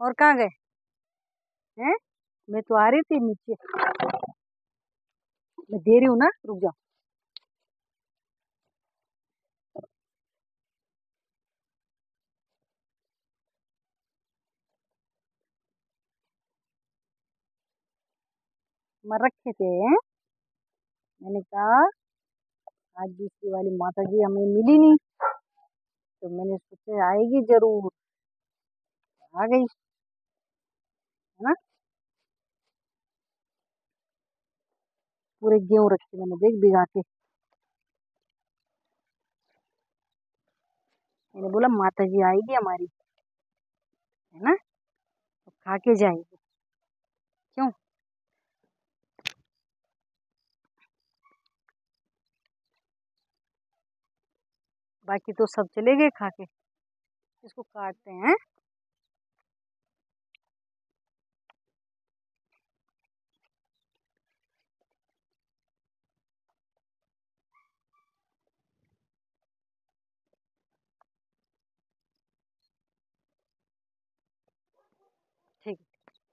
और कहाँ गए? हैं? मैं तो आ रही थी नीचे। मैं दे रही हूँ ना? रुक जाओ। मर रखे थे मैंने कहा, आज दूसरी वाली माता जी हमें मिली नहीं। तो मैंने सोचा, आएगी ज़रूर। आ गई। है ना? पूरे गेहूँ रखे मैंने देख बिगा के। मैंने बोला माता जी आएगी हमारी। है ना? तो खा के जाएगी। क्यों? बाकी तो सब चले गए खा के। इसको काटते हैं।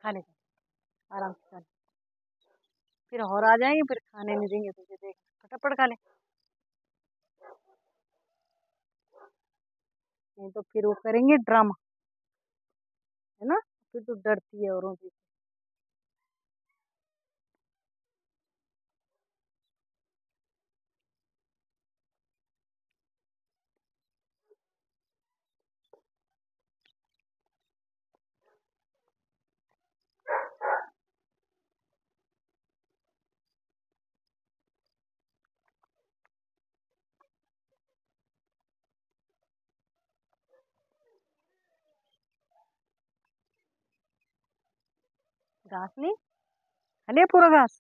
है का। आराम से खा ले फिर और आ जाएँगे, फिर खाने नहीं देंगे तुझे देख, फटाफट खा ले। नहीं तो फिर वो करेंगे ड्रामा। है ना? फिर तो डरती है औरों से घास नहीं। हले पूरा घास